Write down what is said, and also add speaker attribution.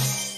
Speaker 1: you